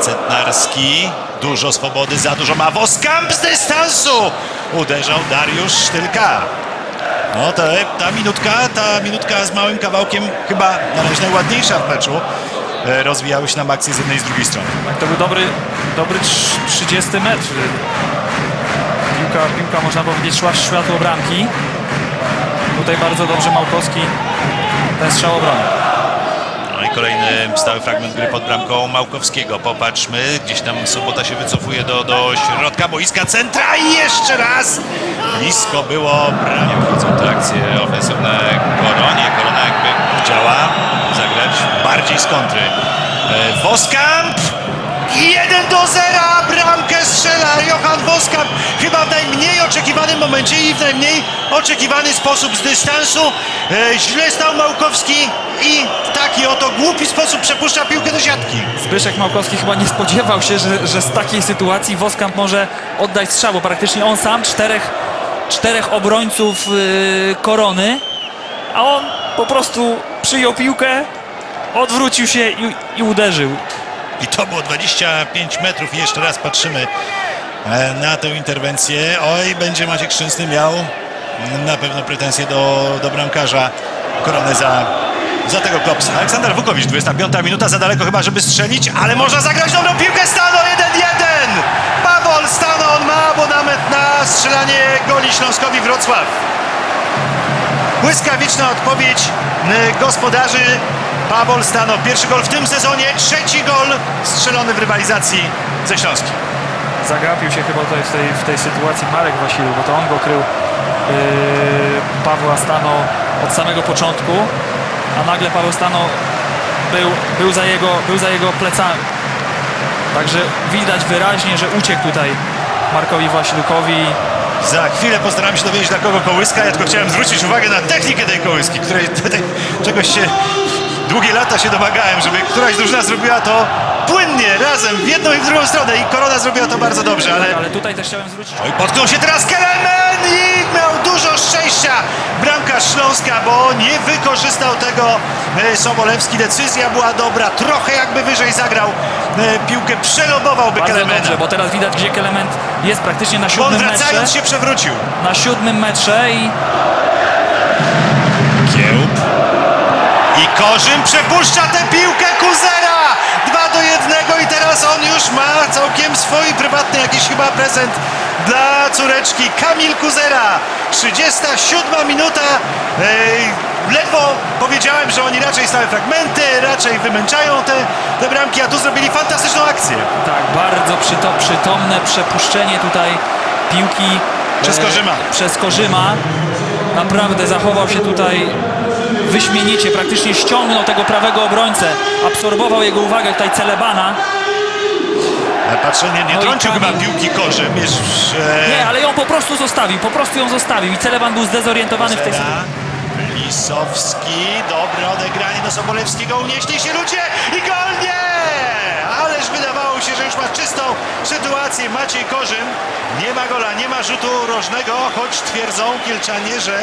Centnarski. Dużo swobody, za dużo ma Woskamp z dystansu. Uderzał Dariusz Sztylka. No to ta minutka, ta minutka z małym kawałkiem chyba na najładniejsza w meczu. E, Rozwijały się nam akcje z jednej i z drugiej strony. Tak, to był dobry, dobry trz- 30 mecz. Piłka, piłka można powiedzieć szła w światło bramki. Tutaj bardzo dobrze Małkowski ten strzał obrony. Kolejny stały fragment gry pod bramką Małkowskiego. Popatrzmy, gdzieś tam Sobota się wycofuje do, do środka boiska centra i jeszcze raz blisko było bramie. Wchodzą te akcje ofensywne Koronie. Korona jakby chciała zagrać bardziej z kontry. E, Woskamp 1 do 0, bramkę strzela najmniej oczekiwanym momencie i w najmniej oczekiwany sposób z dystansu. E, źle stał Małkowski i w taki oto głupi sposób przepuszcza piłkę do siatki. Zbyszek Małkowski chyba nie spodziewał się, że, że z takiej sytuacji Woskamp może oddać strzał, bo praktycznie on sam czterech, czterech obrońców yy, korony, a on po prostu przyjął piłkę, odwrócił się i, i uderzył. I to było 25 metrów i jeszcze raz patrzymy na tę interwencję. Oj, będzie Maciek Szczęsny miał na pewno pretensje do, do bramkarza Korony za, za tego klopsa. Aleksander Wukowicz, 25 minuta, za daleko chyba, żeby strzelić, ale można zagrać dobrą piłkę. Stano 1-1! Pawol Stano, on ma abonament na strzelanie goli Śląskowi Wrocław. Błyskawiczna odpowiedź y, gospodarzy Pawol Stano. Pierwszy gol w tym sezonie, trzeci gol strzelony w rywalizacji ze Śląskiem. Zagapił się chyba tutaj w tej, w tej sytuacji Marek Wasilu, bo to on go krył yy, Pawła Stano od samego początku, a nagle Paweł Stano był, był, za, jego, był za jego plecami. Także widać wyraźnie, że uciekł tutaj Markowi Wasilukowi. Za chwilę postaram się dowiedzieć, dla kogo kołyska. Ja tylko chciałem zwrócić uwagę na technikę tej kołyski, której tutaj czegoś się długie lata się domagałem, żeby któraś drużyna zrobiła to płynnie, razem, w jedną i w drugą stronę. I Korona zrobiła to bardzo dobrze, ale Ale tutaj też chciałem zwrócić Oj, potknął się teraz Kelemen i miał dużo szczęścia bramkarz Śląska, bo nie wykorzystał tego e, Sobolewski. Decyzja była dobra, trochę jakby wyżej zagrał e, piłkę, przelobowałby bardzo Kelemena. dobrze, bo teraz widać, gdzie Kelement jest praktycznie na On siódmym metrze. wracając się przewrócił. Na siódmym metrze i Kiełb. I Korzym przepuszcza tę piłkę Kuzera! 2 do 1 i teraz on już ma całkiem swój prywatny jakiś chyba prezent dla córeczki Kamil Kuzera. 37 minuta. Ledwo powiedziałem, że oni raczej stałe fragmenty, raczej wymęczają te, te bramki, a tu zrobili fantastyczną akcję. Tak, bardzo przyto, przytomne przepuszczenie tutaj piłki Przez e, Korzyma. przez Korzyma. Naprawdę zachował się tutaj wyśmienicie, praktycznie ściągnął tego prawego obrońcę, absorbował jego uwagę tutaj Celebana. E, Patrzę, nie, No trącił chyba piłki Korzym. Jeszcze... Nie, ale ją po prostu zostawił, po prostu ją zostawił i Celeban był zdezorientowany w tej sytuacji. Lisowski, dobre odegranie do Sobolewskiego, unieśli się ludzie i gol nie! Ależ wydawało się, że już ma czystą sytuację Maciej Korzym. Nie ma gola, nie ma rzutu rożnego, choć twierdzą Kielczanie, że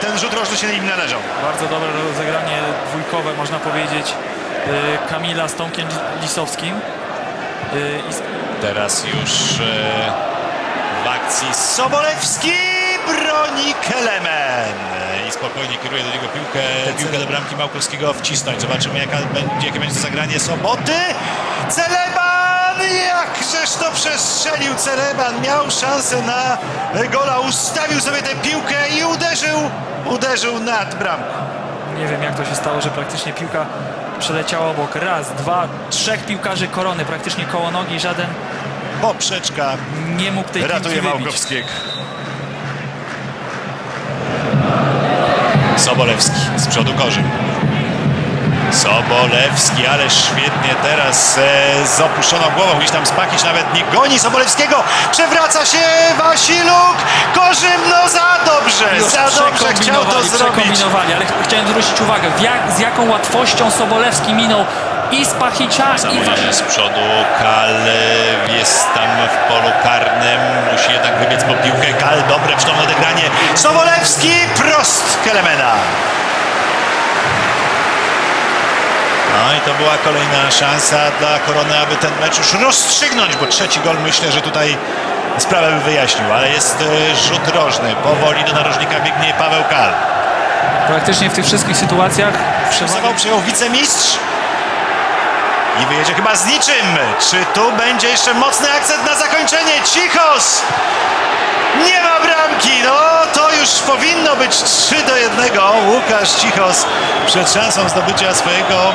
ten rzut rożny się im należał. Bardzo dobre rozegranie dwójkowe, można powiedzieć, y, Kamila z Tomkiem Lisowskim. Z- Teraz już e, w akcji Sobolewski broni Kelemen i spokojnie kieruje do niego piłkę, piłkę do bramki Małkowskiego wcisnąć. Zobaczymy jaka będzie, jakie będzie zagranie Soboty. Celeban! Jakżeż to przestrzelił Celeban. Miał szansę na gola, ustawił sobie tę piłkę i uderzył, uderzył nad bramką. Nie wiem jak to się stało, że praktycznie piłka przeleciała obok. Raz, dwa, trzech piłkarzy korony praktycznie koło nogi. Żaden Poprzeczka nie mógł tej ratuje. Małkowskiego. Sobolewski z przodu Korzym. Sobolewski, ale świetnie teraz e, z opuszczoną głową. Gdzieś tam Spakić nawet nie goni Sobolewskiego. Przewraca się Wasiluk. Korzym, no za dobrze, Już za dobrze chciał to zrobić. ale ch- chciałem zwrócić uwagę, jak, z jaką łatwością Sobolewski minął i Spachicza i z przodu, Kal jest tam w polu karnym, musi jednak wybiec po piłkę. Kal, dobre przytomne odegranie. Sobolewski, prost Kelemena. No i to była kolejna szansa dla Korony, aby ten mecz już rozstrzygnąć, bo trzeci gol myślę, że tutaj sprawę by wyjaśnił, ale jest e, rzut rożny. Powoli do narożnika biegnie Paweł Kal. Praktycznie w tych wszystkich sytuacjach przewagę przyjął wicemistrz i wyjedzie chyba z niczym. Czy tu będzie jeszcze mocny akcent na zakończenie? Cichos! Nie ma bramki! No to już powinno być 3 do 1. Łukasz Cichos przed szansą zdobycia swojego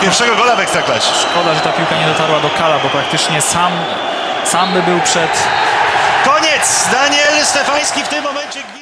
pierwszego gola w Ekstraklasie. Szkoda, że ta piłka nie dotarła do Kala, bo praktycznie sam, sam by był przed Koniec! Daniel Stefański w tym momencie...